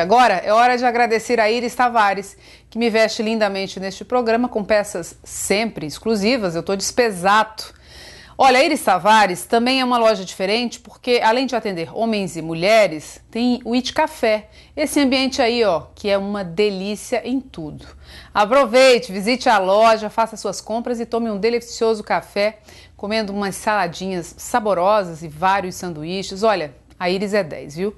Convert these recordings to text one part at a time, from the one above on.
Agora é hora de agradecer a Iris Tavares, que me veste lindamente neste programa com peças sempre exclusivas. Eu estou despesato. Olha, a Iris Tavares também é uma loja diferente porque, além de atender homens e mulheres, tem o It Café. Esse ambiente aí, ó, que é uma delícia em tudo. Aproveite, visite a loja, faça suas compras e tome um delicioso café, comendo umas saladinhas saborosas e vários sanduíches. Olha, a Iris é 10, viu?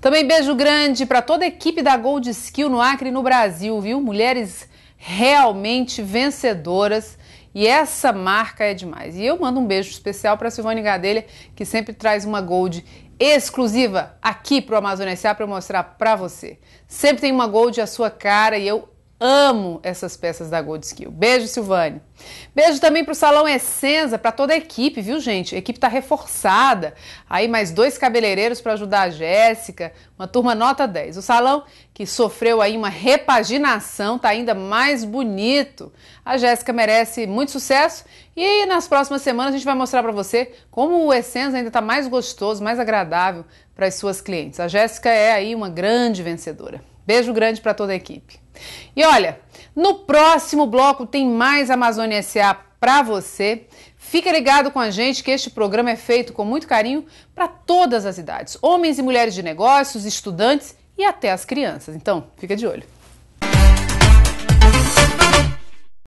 Também beijo grande para toda a equipe da Gold Skill no Acre e no Brasil, viu? Mulheres realmente vencedoras e essa marca é demais. E eu mando um beijo especial para Silvane Gadelha, que sempre traz uma Gold exclusiva aqui para o Amazônia SA para eu mostrar para você. Sempre tem uma Gold à sua cara e eu Amo essas peças da Gold Skill. Beijo, Silvane. Beijo também para o Salão Essenza, para toda a equipe, viu, gente? A equipe está reforçada. Aí mais dois cabeleireiros para ajudar a Jéssica. Uma turma nota 10. O salão que sofreu aí uma repaginação está ainda mais bonito. A Jéssica merece muito sucesso e nas próximas semanas a gente vai mostrar para você como o Essenza ainda está mais gostoso, mais agradável para as suas clientes. A Jéssica é aí uma grande vencedora. Beijo grande para toda a equipe. E olha, no próximo bloco tem mais Amazônia SA para você. Fica ligado com a gente que este programa é feito com muito carinho para todas as idades, homens e mulheres de negócios, estudantes e até as crianças. Então, fica de olho.